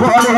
भोले